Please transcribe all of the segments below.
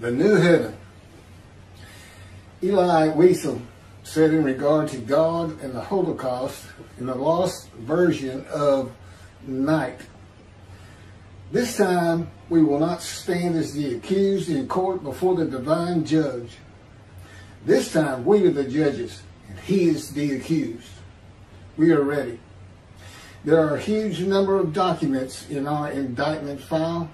the new heaven. Elie Wiesel said in regard to God and the Holocaust in the lost version of Night. This time we will not stand as the accused in court before the divine judge. This time we are the judges and he is the accused. We are ready. There are a huge number of documents in our indictment file.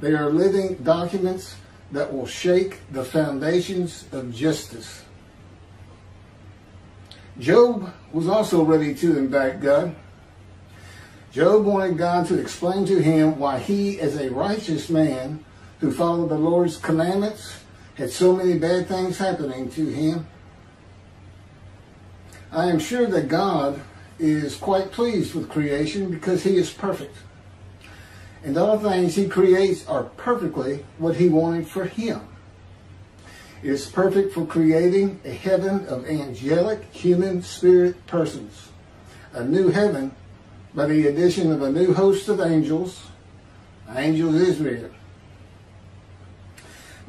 They are living documents that will shake the foundations of justice. Job was also ready to indict God. Job wanted God to explain to him why he, as a righteous man who followed the Lord's commandments, had so many bad things happening to him. I am sure that God is quite pleased with creation because he is perfect. And all things he creates are perfectly what he wanted for him. It is perfect for creating a heaven of angelic human spirit persons, a new heaven by the addition of a new host of angels, angels Israel.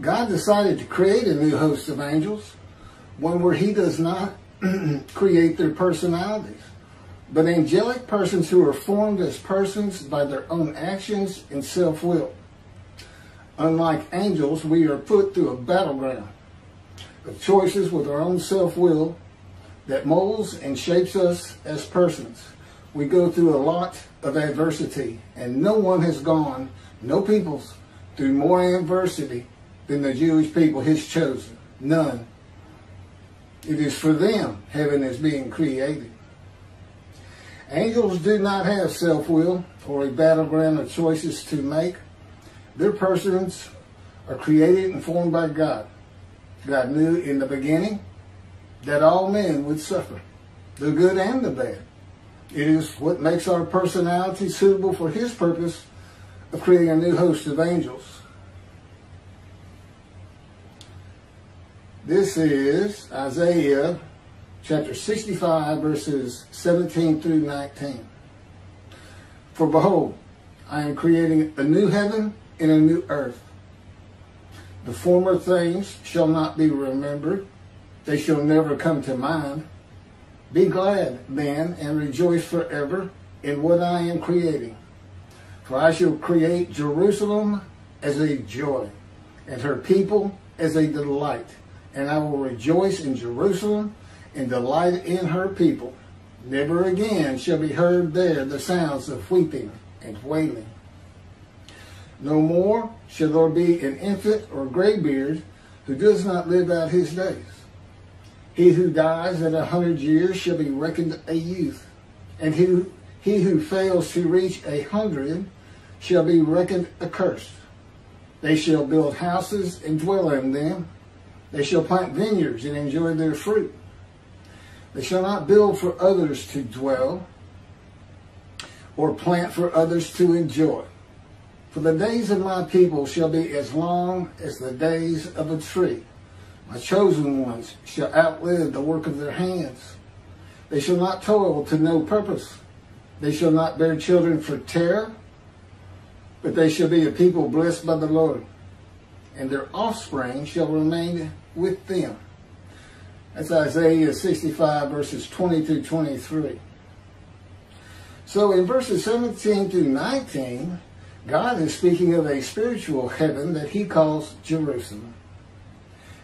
God decided to create a new host of angels, one where he does not create their personalities but angelic persons who are formed as persons by their own actions and self-will. Unlike angels, we are put through a battleground of choices with our own self-will that molds and shapes us as persons. We go through a lot of adversity, and no one has gone, no peoples, through more adversity than the Jewish people, his chosen. None. It is for them heaven is being created. Angels do not have self-will or a battleground of choices to make. Their persons are created and formed by God. God knew in the beginning that all men would suffer, the good and the bad. It is what makes our personality suitable for his purpose of creating a new host of angels. This is Isaiah chapter 65, verses 17 through 19. For behold, I am creating a new heaven and a new earth. The former things shall not be remembered, they shall never come to mind. Be glad then and rejoice forever in what I am creating. For I shall create Jerusalem as a joy, and her people as a delight. And I will rejoice in Jerusalem and delight in her people. Never again shall be heard there the sounds of weeping and wailing. No more shall there be an infant or graybeard who does not live out his days. He who dies at a hundred years shall be reckoned a youth, and he, he who fails to reach a hundred shall be reckoned accursed. They shall build houses and dwell in them. They shall plant vineyards and enjoy their fruit. They shall not build for others to dwell or plant for others to enjoy. For the days of my people shall be as long as the days of a tree. My chosen ones shall outlive the work of their hands. They shall not toil to no purpose. They shall not bear children for terror, but they shall be a people blessed by the Lord, and their offspring shall remain with them. That's Isaiah 65 verses 20 through 23. So in verses 17 through 19, God is speaking of a spiritual heaven that he calls Jerusalem.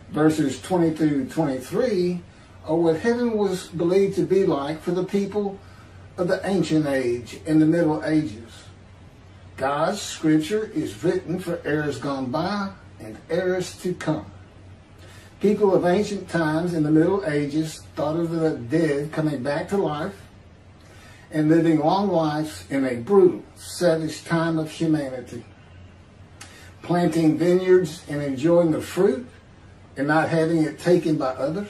Verses 20 through 23 are what heaven was believed to be like for the people of the ancient age in the Middle Ages. God's scripture is written for eras gone by and eras to come. People of ancient times in the Middle Ages thought of the dead coming back to life and living long lives in a brutal, savage time of humanity. Planting vineyards and enjoying the fruit and not having it taken by others.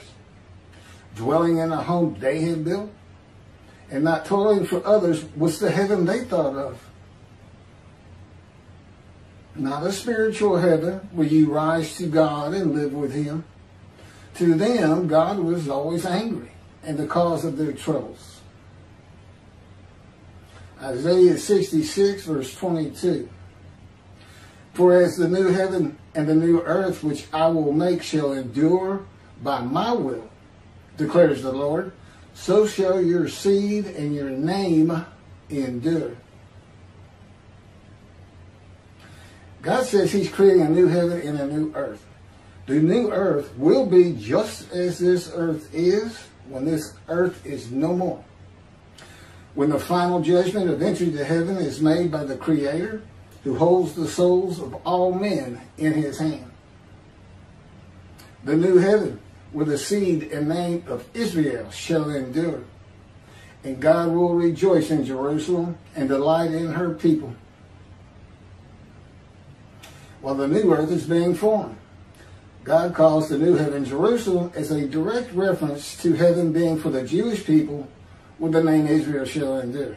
Dwelling in a home they had built and not toiling for others was the heaven they thought of. Not a spiritual heaven where you rise to God and live with Him to them, God was always angry and the cause of their troubles. Isaiah 66 verse 22. For as the new heaven and the new earth which I will make shall endure by my will, declares the Lord, so shall your seed and your name endure. God says He's creating a new heaven and a new earth. The new earth will be just as this earth is when this earth is no more. When the final judgment of entry to heaven is made by the Creator, who holds the souls of all men in his hand. The new heaven with the seed and name of Israel shall endure. And God will rejoice in Jerusalem and delight in her people. While the new earth is being formed, God calls the new heaven Jerusalem as a direct reference to heaven being for the Jewish people with the name Israel shall endure.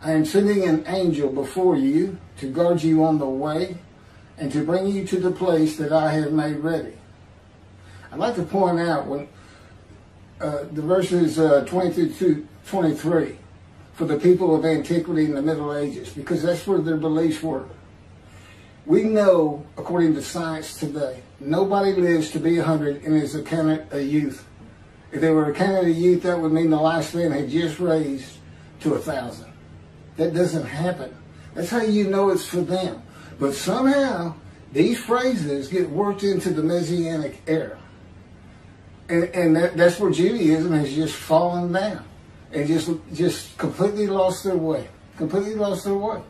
I am sending an angel before you to guard you on the way and to bring you to the place that I have made ready. I'd like to point out when uh, the verses uh, 22 to 23 for the people of antiquity in the Middle Ages, because that's where their beliefs were. We know, according to science today, nobody lives to be 100 and is accounted a youth. If they were accounted a youth, that would mean the lifespan had just raised to a thousand. That doesn't happen. That's how you know it's for them. But somehow, these phrases get worked into the Messianic era. And, and that, that's where Judaism has just fallen down and just, just completely lost their way. Completely lost their way.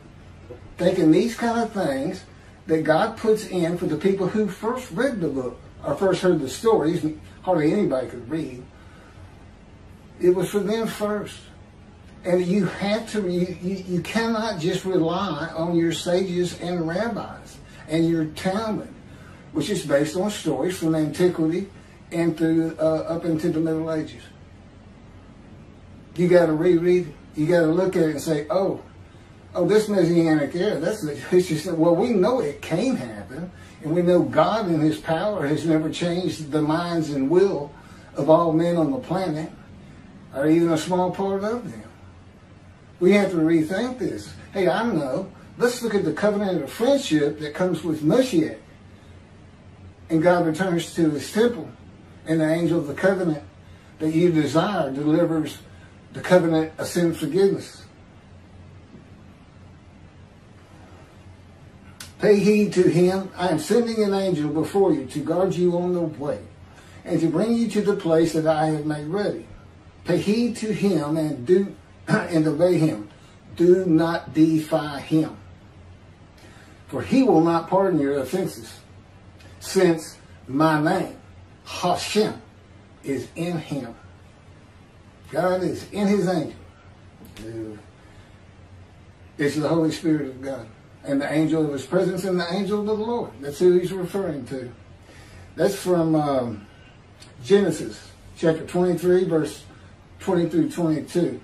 Thinking these kind of things that God puts in for the people who first read the book or first heard the stories, hardly anybody could read. It was for them first. And you have to, you, you, you cannot just rely on your sages and rabbis and your Talmud, which is based on stories from antiquity and through uh, up into the Middle Ages. You got to reread it. You got to look at it and say, oh, oh, this Messianic era, that's it's just, well, we know it can happen. And we know God in his power has never changed the minds and will of all men on the planet, or even a small part of them. We have to rethink this. Hey, I know. Let's look at the covenant of friendship that comes with Moshiach. And God returns to his temple, and the angel of the covenant that you desire delivers the covenant of sin forgiveness. Pay heed to him. I am sending an angel before you to guard you on the way and to bring you to the place that I have made ready. Pay heed to him and do and obey him. Do not defy him. For he will not pardon your offenses, since my name, Hashem, is in him. God is in his angel. It's the Holy Spirit of God. And the angel of his presence and the angel of the Lord. That's who he's referring to. That's from um, Genesis chapter 23, verse 20 through 22.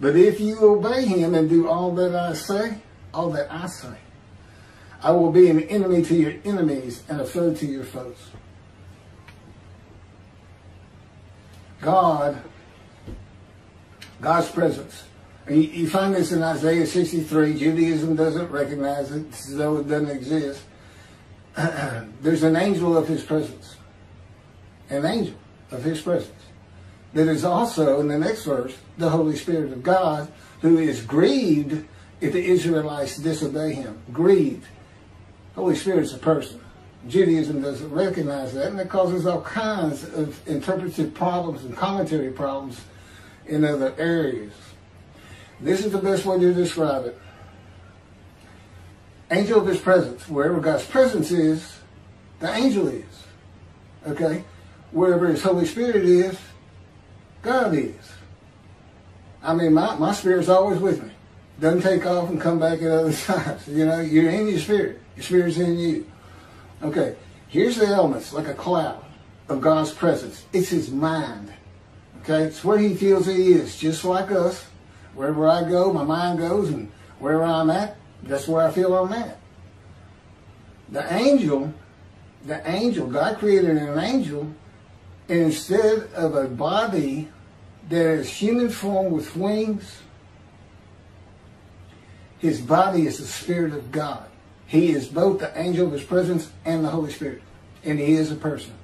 But if you obey him and do all that I say, all that I say, I will be an enemy to your enemies and a foe to your foes. God, God's presence. You, find this in Isaiah 63. Judaism doesn't recognize it, as though it doesn't exist. There's an angel of his presence. An angel of his presence that is also, in the next verse, the Holy Spirit of God, who is grieved if the Israelites disobey him. Grieved. Holy Spirit is a person. Judaism doesn't recognize that, and it causes all kinds of interpretive problems and commentary problems in other areas. This is the best way to describe it. Angel of his presence. Wherever God's presence is, the angel is. Okay? Wherever his Holy Spirit is, God is. I mean, my, my spirit's always with me. Doesn't take off and come back at other times. You know, you're in your spirit. Your spirit's in you. Okay, here's the elements, like a cloud of God's presence. It's his mind. Okay, it's where he feels he is, just like us. Wherever I go, my mind goes, and wherever I'm at, that's where I feel I'm at. The angel, the angel, God created an angel and instead of a body that is human form with wings, His body is the Spirit of God. He is both the angel of His presence and the Holy Spirit. And He is a person.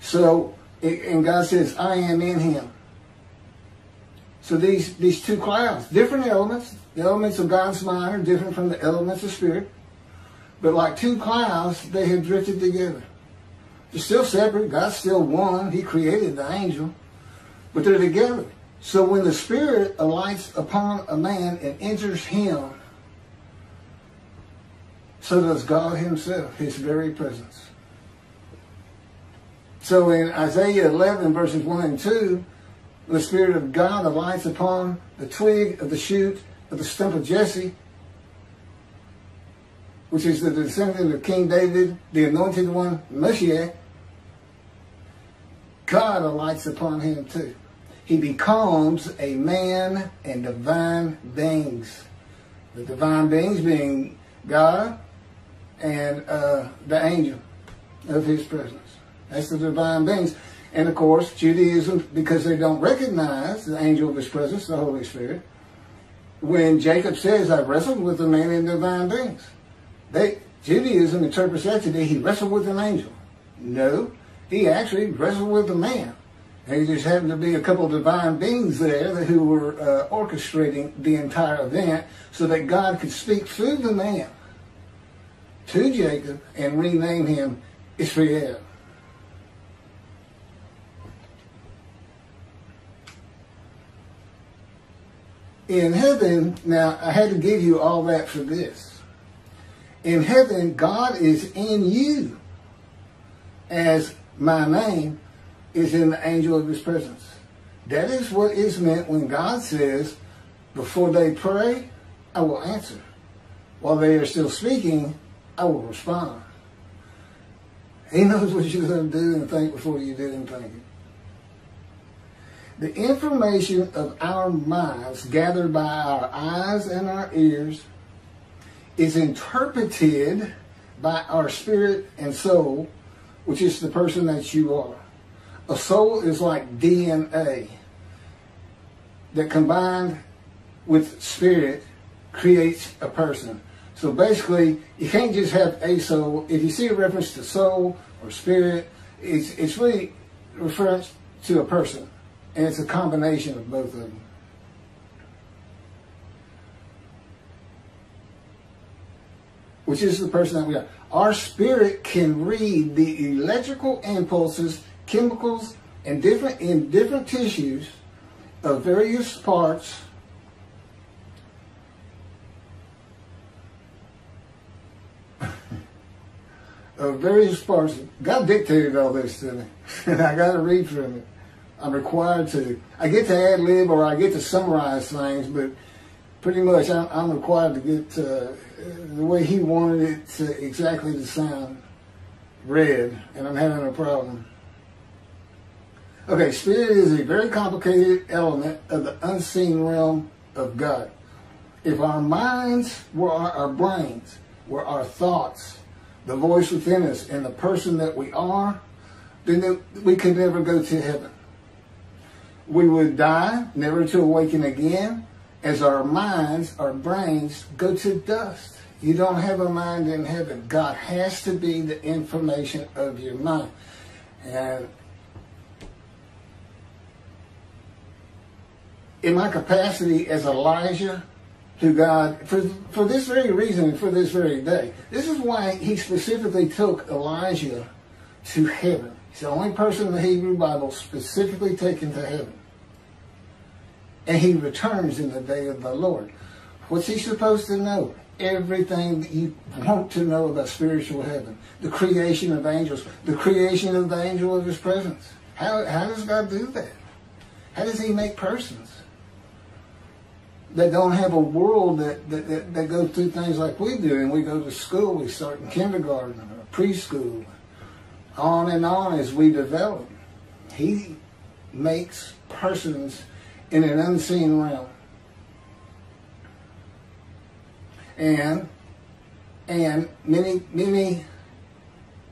So, and God says, I am in Him. So these, these two clouds, different elements. The elements of God's mind are different from the elements of Spirit. But like two clouds, they have drifted together. They're still separate. God's still one. He created the angel. But they're together. So when the Spirit alights upon a man and enters him, so does God himself, his very presence. So in Isaiah 11, verses 1 and 2, the Spirit of God alights upon the twig of the shoot of the stump of Jesse, which is the descendant of King David, the anointed one, Messiah. God alights upon him too. He becomes a man and divine beings. The divine beings being God and uh, the angel of his presence. That's the divine beings. And of course, Judaism, because they don't recognize the angel of his presence, the Holy Spirit, when Jacob says, I wrestled with a man in divine beings, they, Judaism interprets that today, he wrestled with an angel. No, he actually wrestled with a man. And he just happened to be a couple of divine beings there who were uh, orchestrating the entire event so that God could speak through the man to Jacob and rename him Israel. In heaven, now I had to give you all that for this. In heaven, God is in you as my name is in the angel of his presence. That is what is meant when God says, before they pray, I will answer. While they are still speaking, I will respond. He knows what you're going to do and think before you do and anything the information of our minds gathered by our eyes and our ears is interpreted by our spirit and soul, which is the person that you are. A soul is like DNA that combined with spirit creates a person. So basically, you can't just have a soul. If you see a reference to soul or spirit, it's, it's really reference to a person. And it's a combination of both of them. Which is the person that we are. Our spirit can read the electrical impulses, chemicals, and different in different tissues of various parts of various parts. God dictated all this to me. and I got to read from it. I'm required to, I get to ad lib or I get to summarize things, but pretty much I'm, I'm required to get uh, the way he wanted it to exactly to sound read, and I'm having a problem. Okay, spirit is a very complicated element of the unseen realm of God. If our minds were our, our brains, were our thoughts, the voice within us, and the person that we are, then we could never go to heaven we would die, never to awaken again, as our minds, our brains go to dust. You don't have a mind in heaven. God has to be the information of your mind. And in my capacity as Elijah, to God, for, for this very reason for this very day, this is why he specifically took Elijah to heaven. He's the only person in the Hebrew Bible specifically taken to heaven. And he returns in the day of the Lord. What's he supposed to know? Everything that you want to know about spiritual heaven. The creation of angels. The creation of the angel of his presence. How, how does God do that? How does he make persons? that don't have a world that, that, that, that goes through things like we do. And we go to school, we start in kindergarten or preschool, on and on as we develop. He makes persons in an unseen realm. And and many many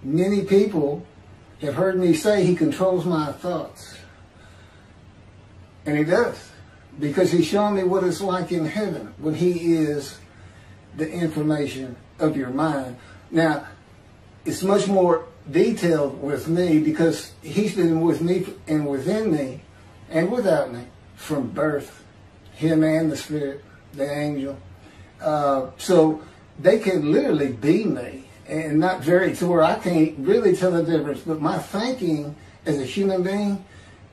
many people have heard me say he controls my thoughts. And he does. because he's shown me what it's like in heaven when he is the information of your mind. Now, it's much more detailed with me because he's been with me and within me and without me from birth, him and the spirit, the angel. Uh, so they can literally be me and not vary to where I can't really tell the difference. But my thinking as a human being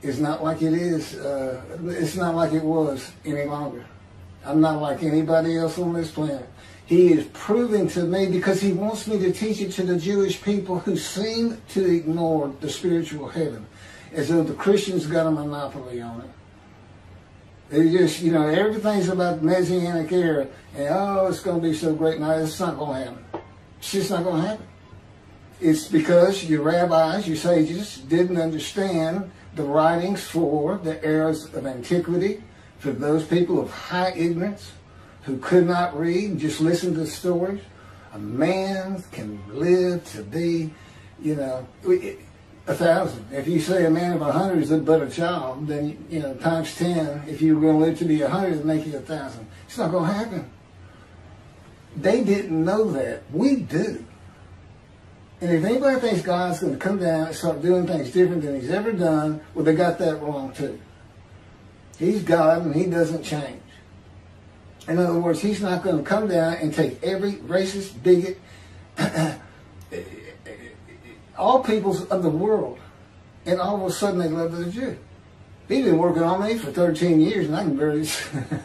is not like it is. Uh, it's not like it was any longer. I'm not like anybody else on this planet. He is proving to me because he wants me to teach it to the Jewish people who seem to ignore the spiritual heaven, as though the Christians got a monopoly on it. They just, you know, everything's about Messianic era, and oh, it's going to be so great. No, it's not going to happen. It's just not going to happen. It's because your rabbis, your sages, didn't understand the writings for the eras of antiquity, for those people of high ignorance who could not read, just listen to stories. A man can live to be, you know, a thousand. If you say a man of a hundred is but a child, then, you know, times ten, if you were going to live to be a hundred, it'd make you a thousand. It's not going to happen. They didn't know that. We do. And if anybody thinks God's going to come down and start doing things different than he's ever done, well, they got that wrong too. He's God and he doesn't change. In other words, he's not going to come down and take every racist, bigot, all peoples of the world, and all of a sudden they love the Jew. He's been working on me for 13 years, and I can barely.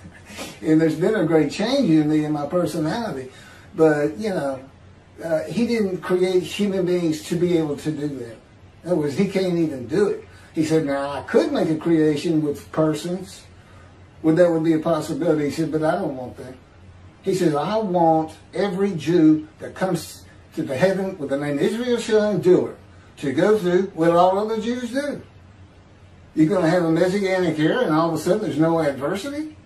and there's been a great change in me and my personality, but you know, uh, he didn't create human beings to be able to do that. In other words, he can't even do it. He said, now I could make a creation with persons. Would that would be a possibility? He said, but I don't want that. He says, I want every Jew that comes to the heaven with the name Israel shall endure to go through what all other Jews do. You're going to have a Messianic era and all of a sudden there's no adversity?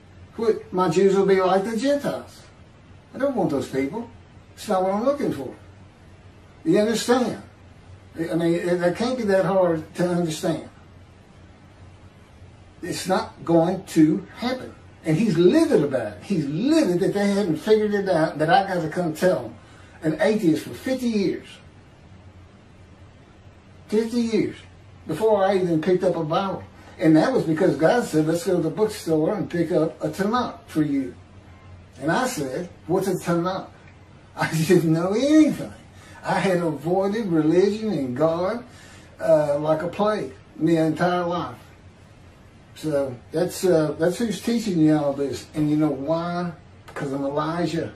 My Jews will be like the Gentiles. I don't want those people. It's not what I'm looking for. You understand? I mean, it, can't be that hard to understand. It's not going to happen. And he's livid about it. He's livid that they haven't figured it out, that I got to come tell him. An atheist for 50 years. 50 years. Before I even picked up a Bible. And that was because God said, let's go to the bookstore and pick up a Tanakh for you. And I said, what's a Tanakh? I didn't know anything. I had avoided religion and God uh, like a plague my entire life. So that's uh, that's who's teaching you all this. And you know why? Because I'm Elijah.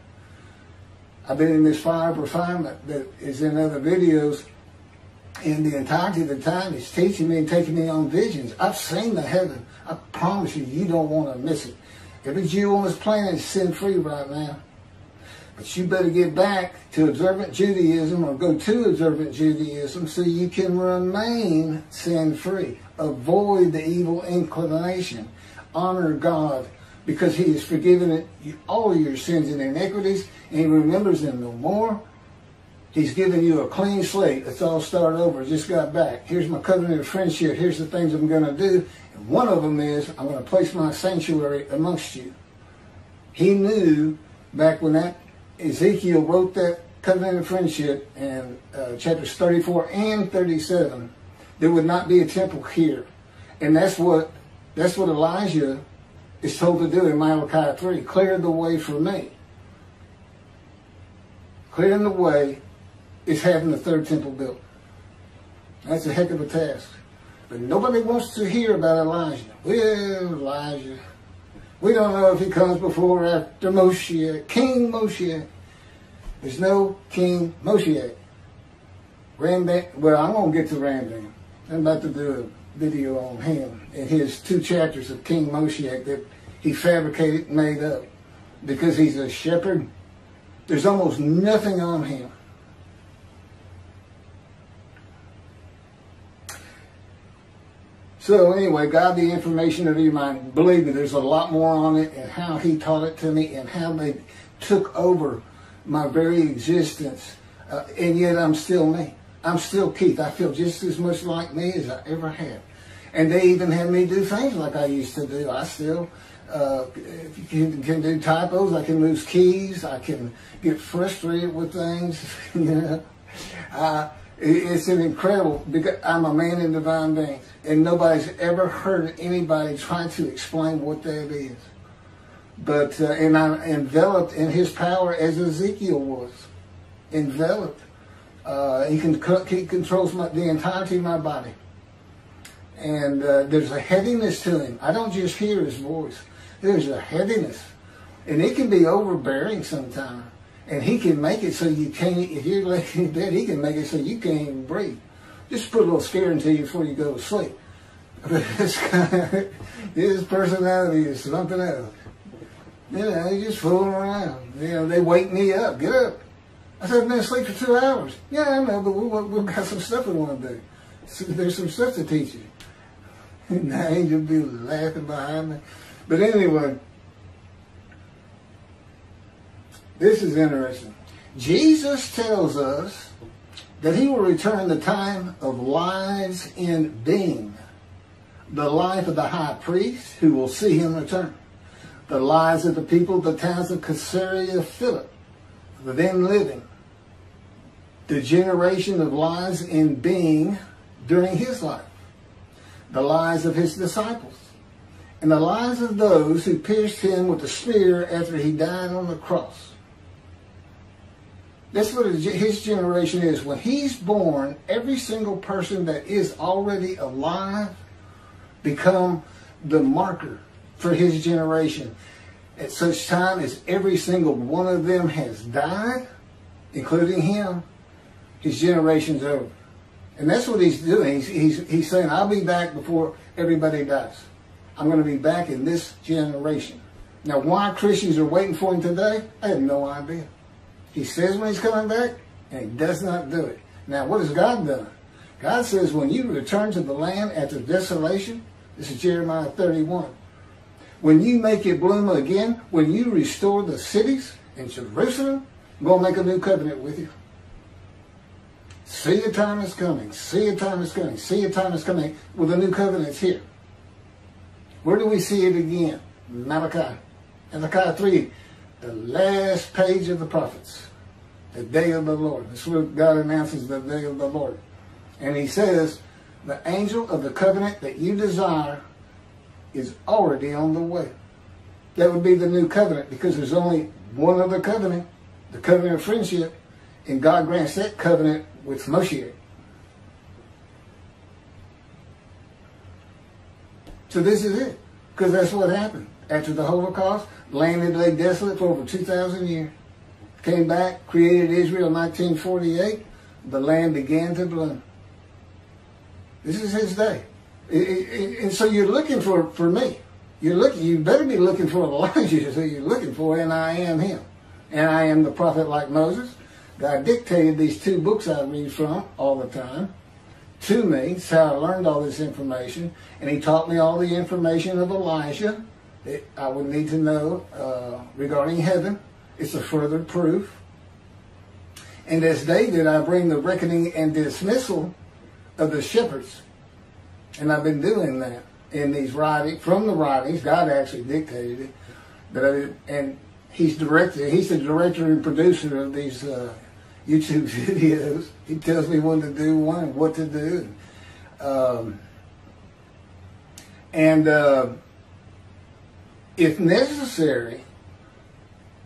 I've been in this fire of refinement that is in other videos. And the entirety of the time, he's teaching me and taking me on visions. I've seen the heaven. I promise you, you don't want to miss it. Every Jew on this planet is sin free right now. You better get back to observant Judaism or go to observant Judaism so you can remain sin free. Avoid the evil inclination. Honor God because He has forgiven all your sins and iniquities and He remembers them no more. He's given you a clean slate. Let's all start over. Just got back. Here's my covenant of friendship. Here's the things I'm going to do. And one of them is I'm going to place my sanctuary amongst you. He knew back when that Ezekiel wrote that covenant of friendship in uh, chapters 34 and 37, there would not be a temple here. And that's what that's what Elijah is told to do in Malachi 3. Clear the way for me. Clearing the way is having the third temple built. That's a heck of a task. But nobody wants to hear about Elijah. Well, Elijah, we don't know if he comes before or after Moshe, King Moshe. There's no King Moshe. Rambam, well, I'm going to get to Rambam. I'm about to do a video on him and his two chapters of King Moshe that he fabricated made up. Because he's a shepherd, there's almost nothing on him. So anyway, God the information of your mind. Believe me, there's a lot more on it and how he taught it to me and how they took over my very existence. Uh, and yet I'm still me. I'm still Keith. I feel just as much like me as I ever have. And they even had me do things like I used to do. I still uh, can, can do typos. I can lose keys. I can get frustrated with things. you know, uh, it's an incredible because I'm a man in divine beings, and nobody's ever heard anybody try to explain what that is. But uh, and I'm enveloped in His power as Ezekiel was enveloped. Uh, he can he controls my, the entirety of my body, and uh, there's a heaviness to him. I don't just hear his voice. There's a heaviness, and it can be overbearing sometimes. And he can make it so you can't. If you're laying in bed, he can make it so you can't even breathe. Just put a little scare into you before you go to sleep. But this guy, his personality is something else. You know, he's just fooling around. You know, they wake me up. Get up. I said, I've been asleep for two hours. Yeah, I know, but we, we've got some stuff we want to do. So there's some stuff to teach you. And the angel be laughing behind me. But anyway, this is interesting. Jesus tells us that he will return the time of lives in being, the life of the high priest who will see him return, the lives of the people the towns of Caesarea Philip, the then living, the generation of lives in being during his life, the lives of his disciples, and the lives of those who pierced him with a spear after he died on the cross. That's what his generation is. When he's born, every single person that is already alive become the marker for his generation. At such time as every single one of them has died, including him, his generation's over. And that's what he's doing. He's, he's, he's saying, I'll be back before everybody dies. I'm going to be back in this generation. Now, why Christians are waiting for him today, I have no idea. He says when he's coming back, and he does not do it. Now, what has God done? God says when you return to the land after desolation, this is Jeremiah 31, when you make it bloom again, when you restore the cities in Jerusalem, I'm going to make a new covenant with you. See a time is coming. See a time is coming. See a time is coming. Well, the new covenant's here. Where do we see it again? Malachi. Malachi 3, the last page of the prophets. The day of the Lord. This is what God announces the day of the Lord. And he says, the angel of the covenant that you desire is already on the way. That would be the new covenant because there's only one other covenant, the covenant of friendship, and God grants that covenant with Moshe. So this is it. Because that's what happened. After the Holocaust, land had lay desolate for over 2,000 years. Came back, created Israel in 1948. The land began to bloom. This is his day. And so you're looking for, for me. You're looking, you better be looking for Elijah, so you're looking for, and I am him. And I am the prophet like Moses. God dictated these two books I read from all the time to me. That's how I learned all this information. And he taught me all the information of Elijah that I would need to know uh, regarding heaven. It's a further proof. And as David, I bring the reckoning and dismissal of the shepherds. And I've been doing that in these writings, from the writings. God actually dictated it. But I, and he's directed, he's the director and producer of these uh, YouTube videos. He tells me when to do one and what to do. Um, and uh, if necessary,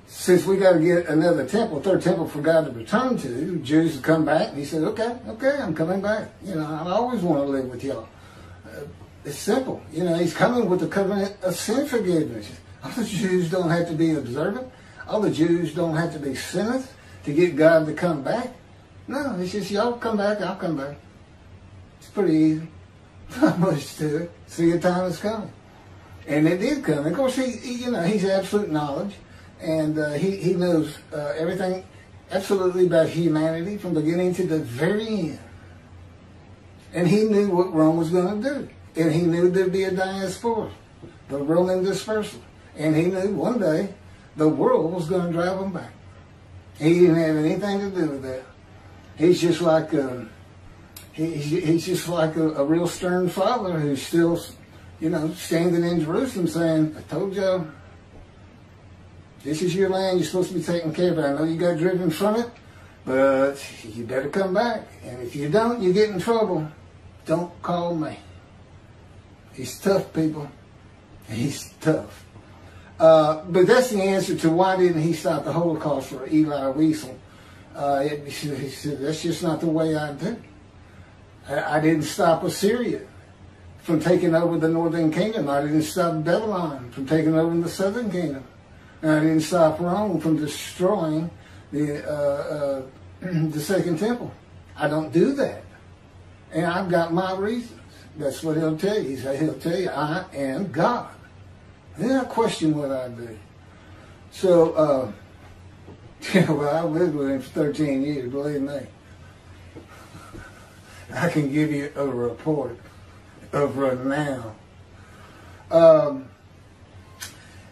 since we got to get another temple, third temple for God to return to, Jews to come back, and he said, okay, okay, I'm coming back. You know, I always want to live with y'all. Uh, it's simple. You know, he's coming with the covenant of sin forgiveness. All the Jews don't have to be observant. All the Jews don't have to be sinners to get God to come back. No, it's just y'all come back, I'll come back. It's pretty easy. Not much to it. See, your time is coming. And it did come. Of course, he, he you know, he's absolute knowledge. And uh, he, he knows uh, everything absolutely about humanity from beginning to the very end. And he knew what Rome was going to do. And he knew there'd be a diaspora, the Roman dispersal. And he knew one day the world was going to drive them back. He didn't have anything to do with that. He's just like uh, a, he's, he's just like a, a real stern father who's still you know, standing in Jerusalem saying, I told you, this is your land, you're supposed to be taking care of it. I know you got driven from it, but you better come back. And if you don't, you get in trouble. Don't call me. He's tough, people. He's tough. Uh, but that's the answer to why didn't he stop the Holocaust for Elie Wiesel. Uh, it, he said, that's just not the way I do. I, I didn't stop Assyria from taking over the northern kingdom. I didn't stop Babylon from taking over the southern kingdom. And I didn't stop Rome from destroying the, uh, uh, the second temple. I don't do that. And I've got my reasons. That's what he'll tell you. He'll tell you, I am God. Then I question what I do. So, uh, yeah, well, I lived with him for 13 years, believe me. I can give you a report of renown. Um,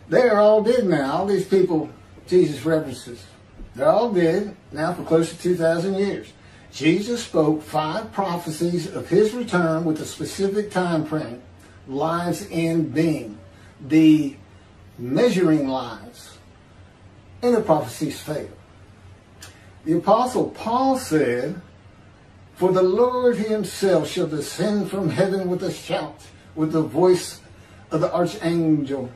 they're all dead now. All these people Jesus references, they're all dead now for close to 2,000 years. Jesus spoke five prophecies of his return with a specific time frame, lives in being the measuring lines, and the prophecies fail. The Apostle Paul said, For the Lord himself shall descend from heaven with a shout, with the voice of the archangel,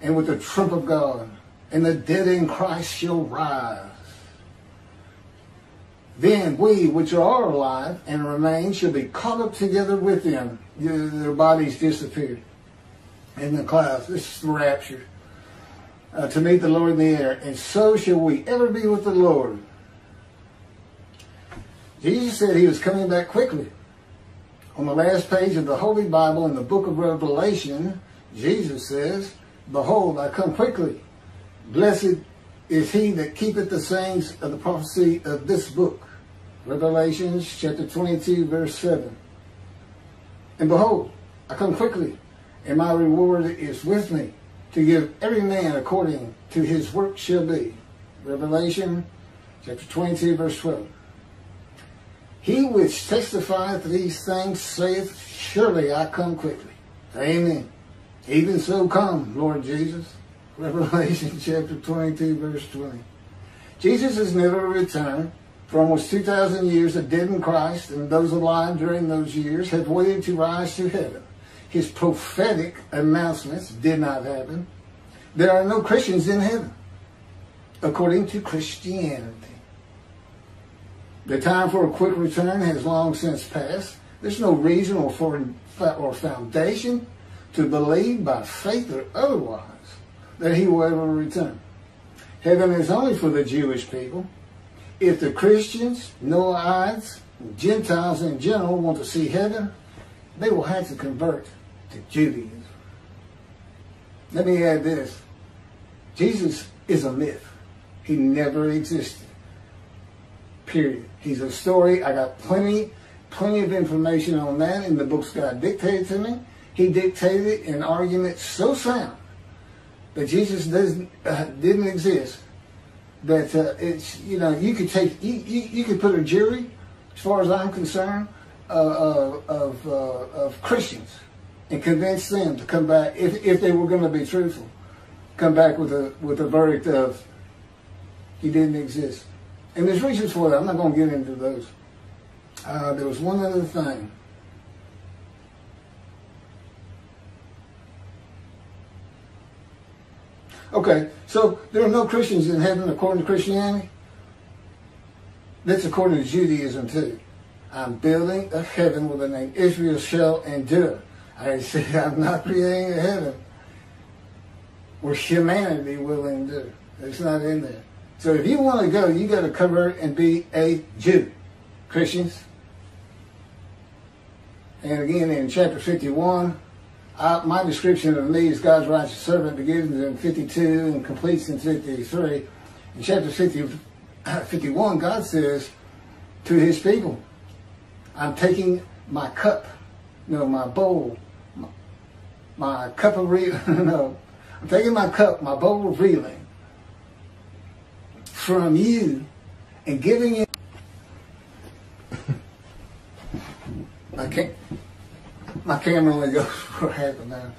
and with the trump of God, and the dead in Christ shall rise. Then we which are alive and remain shall be caught up together with them. Their bodies disappear in the clouds. This is the rapture. Uh, to meet the Lord in the air. And so shall we ever be with the Lord. Jesus said he was coming back quickly. On the last page of the Holy Bible in the book of Revelation, Jesus says, Behold, I come quickly. Blessed is he that keepeth the sayings of the prophecy of this book. Revelations chapter 22, verse 7. And behold, I come quickly and my reward is with me to give every man according to his work shall be. Revelation chapter 22, verse 12. He which testifieth these things saith, Surely I come quickly. Amen. Even so come, Lord Jesus. Revelation chapter 22, verse 20. Jesus has never returned. For almost 2,000 years, the dead in Christ and those alive during those years have waited to rise to heaven his prophetic announcements did not happen. There are no Christians in heaven, according to Christianity. The time for a quick return has long since passed. There's no reason or, for, or foundation to believe by faith or otherwise that he will ever return. Heaven is only for the Jewish people. If the Christians, Noahides, Gentiles in general want to see heaven, they will have to convert to Judaism. Let me add this. Jesus is a myth. He never existed. Period. He's a story. I got plenty, plenty of information on that in the books God dictated to me. He dictated an argument so sound that Jesus doesn't uh, didn't exist. That uh, it's you know you could take you, you, you could put a jury, as far as I'm concerned, uh, uh of uh, of Christians and convince them to come back, if, if they were going to be truthful, come back with a, with a verdict of he didn't exist. And there's reasons for that. I'm not going to get into those. Uh, there was one other thing. Okay, so there are no Christians in heaven according to Christianity. That's according to Judaism too. I'm building a heaven with the name Israel shall endure. I say I'm not creating a heaven where humanity will endure. It's not in there. So if you want to go, you got to convert and be a Jew. Christians. And again, in chapter 51, I, my description of me as God's righteous servant begins in 52 and completes in 53. In chapter 50, 51, God says to his people, I'm taking my cup, you know, my bowl, my cup of real, no, I'm taking my cup, my bowl of reeling from you and giving it. I can't, My camera only goes for half an hour.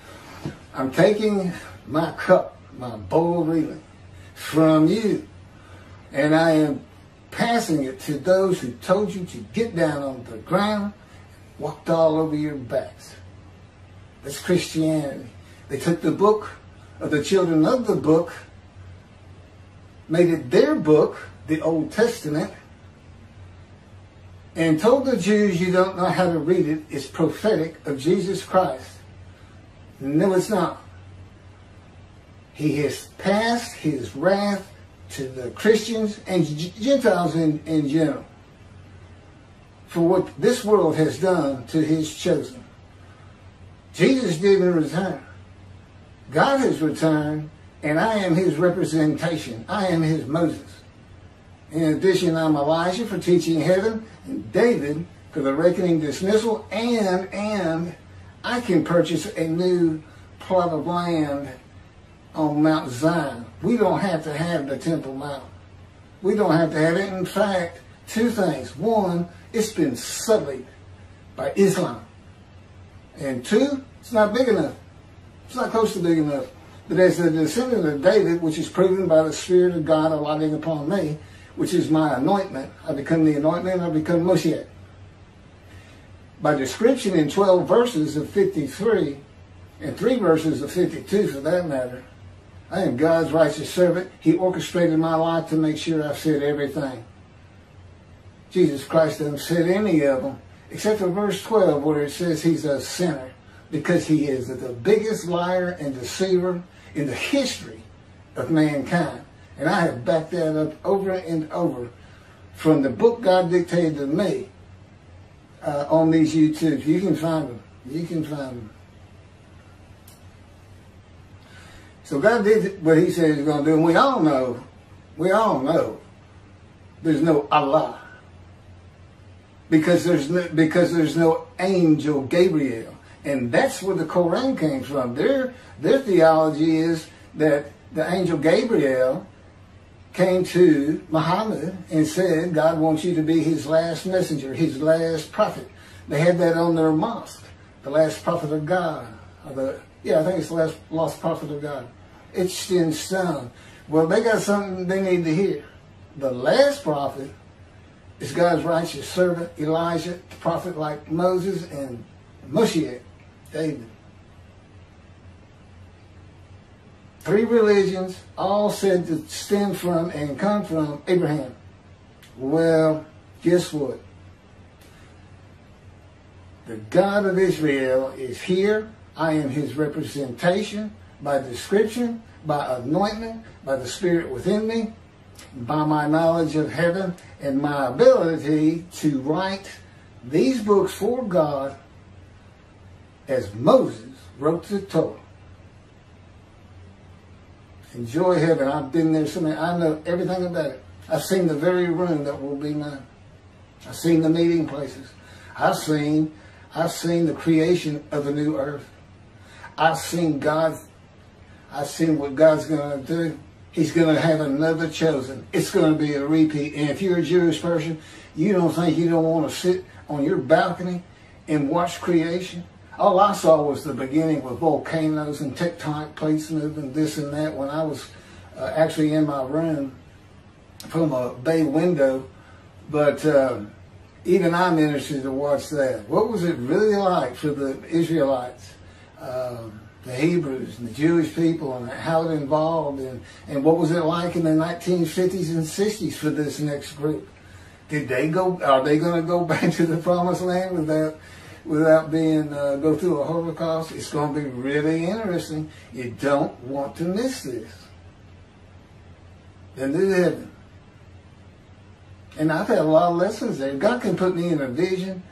I'm taking my cup, my bowl of healing from you, and I am passing it to those who told you to get down on the ground, walked all over your backs. That's Christianity. They took the book of the children of the book, made it their book, the Old Testament, and told the Jews you don't know how to read it. It's prophetic of Jesus Christ. No, it's not. He has passed his wrath to the Christians and Gentiles in, in general for what this world has done to his chosen. Jesus didn't return. God has returned, and I am his representation. I am his Moses. In addition, I'm Elijah for teaching heaven, and David for the reckoning dismissal, and, and I can purchase a new plot of land on Mount Zion. We don't have to have the Temple Mount. We don't have to have it. In fact, two things. One, it's been sullied by Islam. And two, it's not big enough. It's not close to big enough. But as the descendant of David, which is proven by the Spirit of God alighting upon me, which is my anointment, I become the anointment, I become Moshiach. By description in 12 verses of 53, and three verses of 52 for that matter, I am God's righteous servant. He orchestrated my life to make sure I've said everything. Jesus Christ doesn't said any of them, except for verse 12 where it says he's a sinner because he is the biggest liar and deceiver in the history of mankind. And I have backed that up over and over from the book God dictated to me uh, on these YouTubes. You can find them. You can find them. So God did what he said he's going to do, and we all know, we all know, there's no Allah. Because there's no, because there's no angel Gabriel. And that's where the Quran came from. Their, their theology is that the angel Gabriel came to Muhammad and said, God wants you to be his last messenger, his last prophet. They had that on their mosque, the last prophet of God, the yeah, I think it's the last lost prophet of God. It's in stone. Well, they got something they need to hear. The last prophet is God's righteous servant, Elijah, the prophet like Moses and Moshiach, David. Three religions, all said to stem from and come from Abraham. Well, guess what? The God of Israel is here I am his representation by description, by anointment, by the Spirit within me, by my knowledge of heaven, and my ability to write these books for God as Moses wrote the Torah. Enjoy heaven. I've been there so many, I know everything about it. I've seen the very room that will be mine. I've seen the meeting places. I've seen, I've seen the creation of the new earth. I've seen God, I've seen what God's going to do. He's going to have another chosen. It's going to be a repeat. And if you're a Jewish person, you don't think you don't want to sit on your balcony and watch creation? All I saw was the beginning with volcanoes and tectonic plates moving, this and that, when I was uh, actually in my room from a bay window. But uh, even I'm interested to watch that. What was it really like for the Israelites? um, the Hebrews and the Jewish people and how it involved and, and what was it like in the 1950s and 60s for this next group? Did they go, are they going to go back to the promised land without, without being, uh, go through a Holocaust? It's going to be really interesting. You don't want to miss this. The new heaven. And I've had a lot of lessons there. God can put me in a vision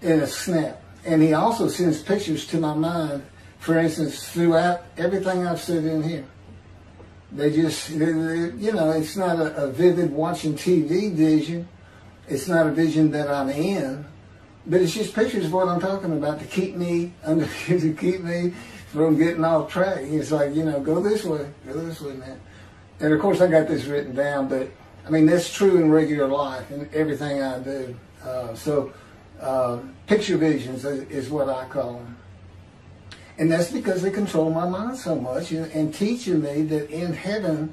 in a snap. And he also sends pictures to my mind, for instance, throughout everything I've said in here. They just, you know, it's not a, a vivid watching TV vision. It's not a vision that I'm in, but it's just pictures of what I'm talking about to keep me under, to keep me from getting off track. It's like, you know, go this way, go this way, man. And of course, I got this written down, but I mean, that's true in regular life and everything I do. Uh, so Uh, picture visions is what I call them. And that's because they control my mind so much and, and teaching me that in heaven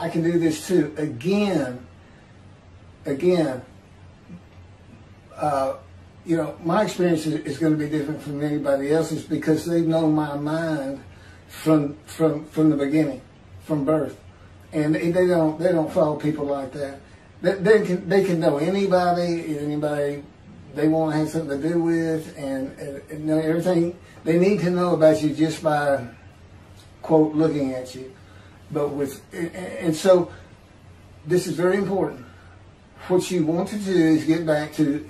I can do this too. Again, again, uh, you know, my experience is, is, going to be different from anybody else's because they know my mind from from from the beginning, from birth, and they don't they don't follow people like that. They, they can they can know anybody anybody they want to have something to do with, and, and, and everything they need to know about you just by quote looking at you. But with and so this is very important what you want to do is get back to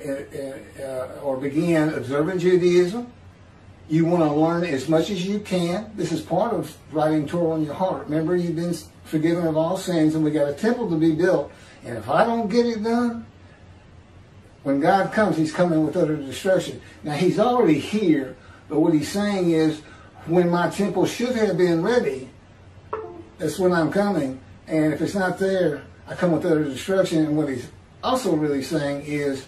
uh, uh, or begin observing Judaism. You want to learn as much as you can. This is part of writing Torah on your heart. Remember, you've been forgiven of all sins, and we got a temple to be built. And if I don't get it done, when God comes, He's coming with utter destruction. Now, He's already here, but what He's saying is, when my temple should have been ready, that's when I'm coming. And if it's not there, I come with utter destruction. And what He's also really saying is,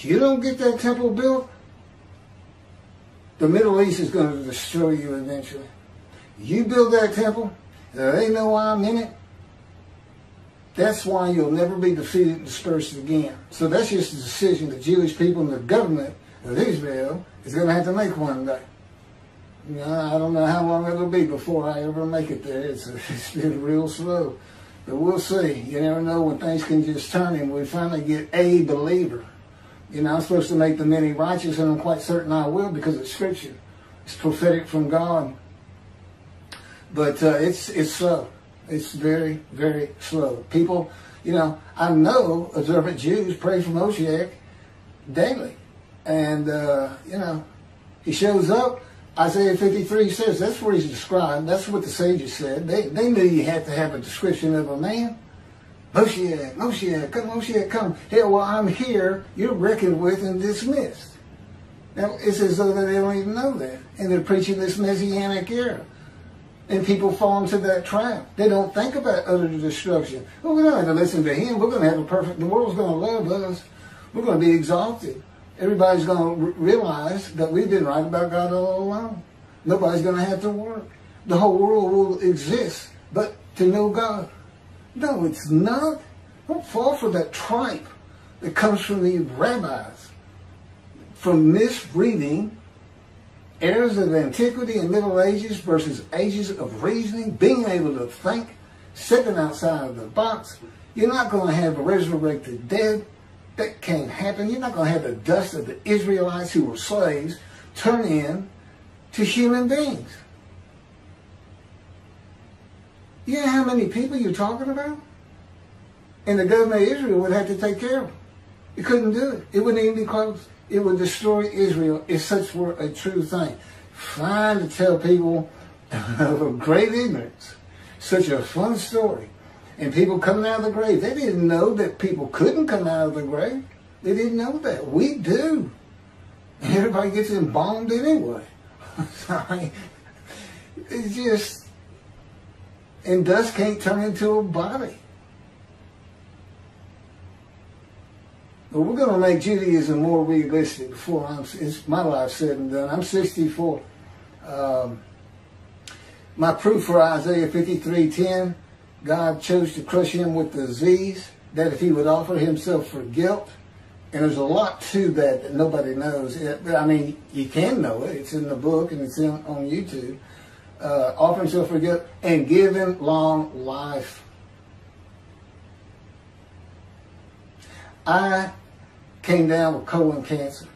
you don't get that temple built, the Middle East is going to destroy you eventually. You build that temple, there ain't no I'm in it. That's why you'll never be defeated and dispersed again. So that's just a decision the Jewish people and the government of Israel is going to have to make one day. You know, I don't know how long it'll be before I ever make it there. It's, it's been real slow. But we'll see. You never know when things can just turn and we finally get a believer. You know, I'm supposed to make the many righteous, and I'm quite certain I will because it's scripture. It's prophetic from God. But uh, it's it's slow. It's very, very slow. People, you know, I know observant Jews pray for Moshiach daily. And, uh, you know, he shows up Isaiah 53 says that's what he's described. That's what the sages said. They, they knew you had to have a description of a man. Moshiach, Moshiach, come, Moshiach, come. Hell, well, I'm here. You're reckoned with and dismissed. Now, it's as though they don't even know that. And they're preaching this Messianic era. And people fall into that trap. They don't think about utter destruction. Well, we don't have to listen to him. We're going to have a perfect, the world's going to love us. We're going to be exalted everybody's going to realize that we've been right about God all along. Nobody's going to have to work. The whole world will exist, but to know God. No, it's not. Don't fall for that tripe that comes from the rabbis, from misreading eras of antiquity and Middle Ages versus ages of reasoning, being able to think, stepping outside of the box. You're not going to have a resurrected dead that can't happen. You're not going to have the dust of the Israelites who were slaves turn in to human beings. You know how many people you're talking about? And the government of Israel would have to take care of them. It couldn't do it. It wouldn't even be close. It would destroy Israel if such were a true thing. Trying to tell people of great ignorance such a fun story and people coming out of the grave. They didn't know that people couldn't come out of the grave. They didn't know that. We do. And everybody gets embalmed anyway. Sorry. It's just, and dust can't turn into a body. But we're going to make Judaism more realistic before I'm, it's my life said and done. I'm 64. Um, my proof for Isaiah 53.10 God chose to crush him with disease, that if he would offer himself for guilt, and there's a lot to that that nobody knows. But I mean, you can know it. It's in the book and it's in, on YouTube. Uh, offer himself for guilt and give him long life. I came down with colon cancer.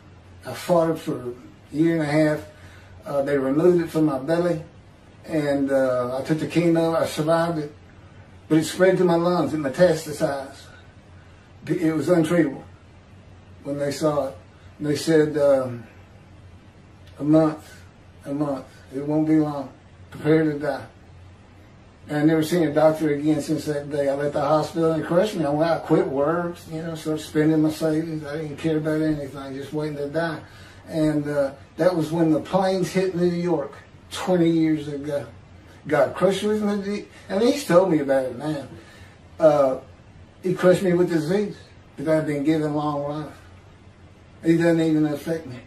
I fought it for a year and a half. Uh, they removed it from my belly, and uh, I took the chemo. I survived it. But it spread to my lungs, it metastasized. It was untreatable when they saw it. They said, um, a month, a month. It won't be long. Prepare to die. And I never seen a doctor again since that day. I left the hospital and crushed me. I went quit work, you know, started spending my savings. I didn't care about anything, just waiting to die. And uh, that was when the planes hit New York 20 years ago. God crushed me with disease. And he's told me about it now. Uh, he crushed me with disease because I've been given long life. It doesn't even affect me.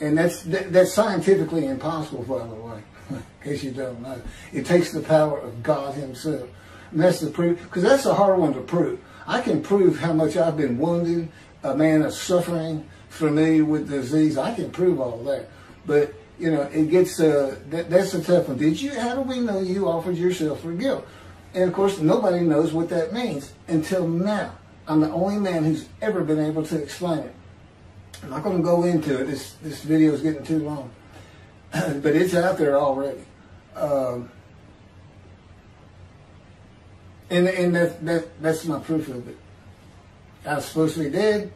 And that's that, that's scientifically impossible, by the way, in case you don't know. It takes the power of God Himself. And that's the proof, because that's a hard one to prove. I can prove how much I've been wounded, a man of suffering, familiar with disease. I can prove all that. But, you know, it gets, uh, that, that's a tough one. Did you, how do we know you offered yourself for guilt? And of course, nobody knows what that means until now. I'm the only man who's ever been able to explain it. I'm not going to go into it. This this video is getting too long, but it's out there already. Um, and and that, that that's my proof of it. I was supposed to be dead,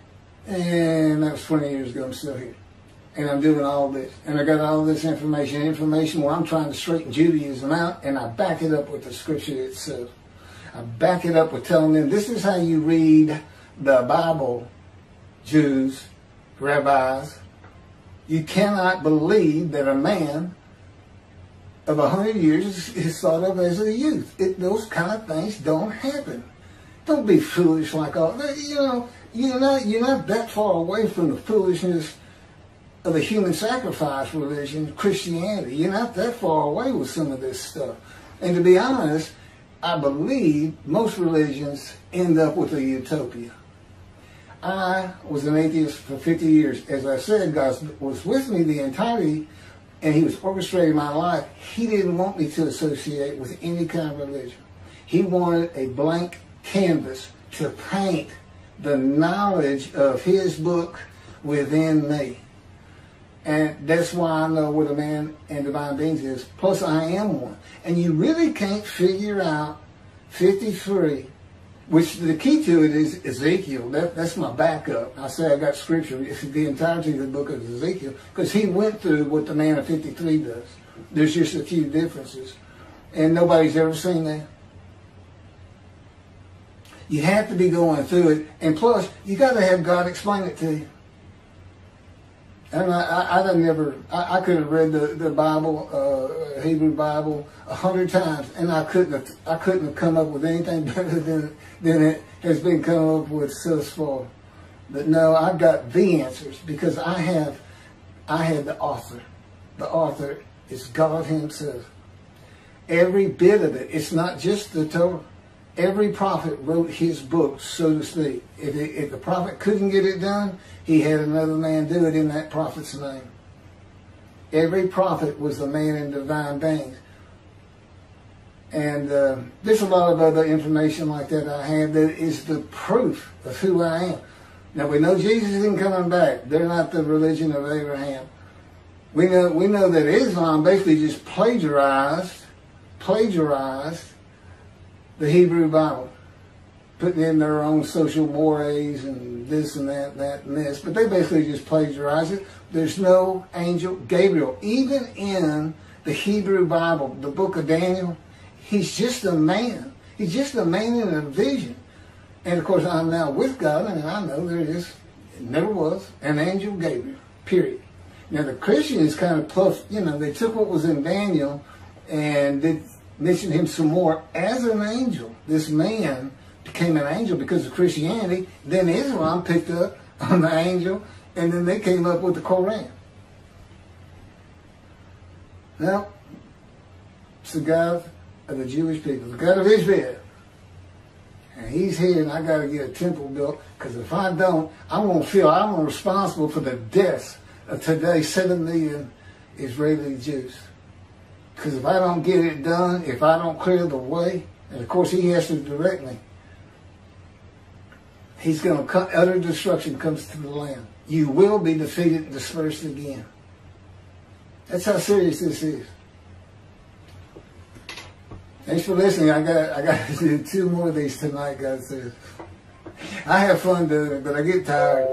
and that was 20 years ago. I'm still here, and I'm doing all this, and I got all this information, information where I'm trying to straighten Judaism out, and I back it up with the scripture itself. I back it up with telling them this is how you read the Bible, Jews rabbis, you cannot believe that a man of a hundred years is thought of as a youth. It, those kind of things don't happen. Don't be foolish like all that. You know, you're not you're not that far away from the foolishness of the human sacrifice religion, Christianity. You're not that far away with some of this stuff. And to be honest, I believe most religions end up with a utopia. I was an atheist for 50 years. As I said, God was with me the entirety, and He was orchestrating my life. He didn't want me to associate with any kind of religion. He wanted a blank canvas to paint the knowledge of His book within me. And that's why I know what a man and divine beings is. Plus, I am one. And you really can't figure out 53 which the key to it is Ezekiel. That, that's my backup. I say I got scripture. It's the entirety of the book of Ezekiel because he went through what the man of 53 does. There's just a few differences. And nobody's ever seen that. You have to be going through it. And plus, you got to have God explain it to you. And I, I, I never, I, I could have read the, the Bible, uh, Hebrew Bible, a hundred times, and I couldn't have, I couldn't have come up with anything better than, than it has been come up with thus far. But no, I've got the answers because I have, I have the author. The author is God himself. Every bit of it, it's not just the Torah every prophet wrote his book, so to speak. If, it, if the prophet couldn't get it done, he had another man do it in that prophet's name. Every prophet was a man in divine beings. And uh, there's a lot of other information like that I have that is the proof of who I am. Now we know Jesus isn't coming back. They're not the religion of Abraham. We know we know that Islam basically just plagiarized, plagiarized the Hebrew Bible, putting in their own social mores and this and that, that and this. But they basically just plagiarize it. There's no angel Gabriel. Even in the Hebrew Bible, the book of Daniel, he's just a man. He's just a man in a vision. And of course, I'm now with God, and I know there is, never was, an angel Gabriel, period. Now, the Christians kind of puffed, you know, they took what was in Daniel and did mentioned him some more as an angel. This man became an angel because of Christianity. Then Islam picked up on the angel, and then they came up with the Koran. Now, it's the God of the Jewish people, the God of Israel. And he's here, and I got to get a temple built, because if I don't, I'm going to feel I'm responsible for the deaths of today 7 million Israeli Jews. Because if I don't get it done, if I don't clear the way, and of course he has to direct me, he's going to cut, utter destruction comes to the land. You will be defeated and dispersed again. That's how serious this is. Thanks for listening. I got I got to do two more of these tonight, God says. I have fun doing it, but I get tired.